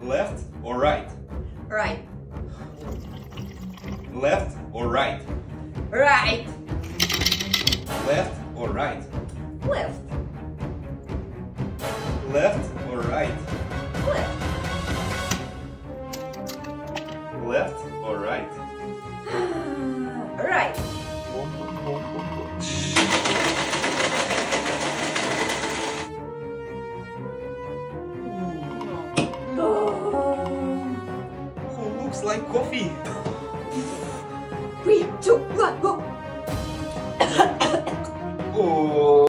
Left or right? Right. Left or right? Right. Left or right? Left. Left or right? Left. Left or right? Right. looks like coffee. Three, two, one, go.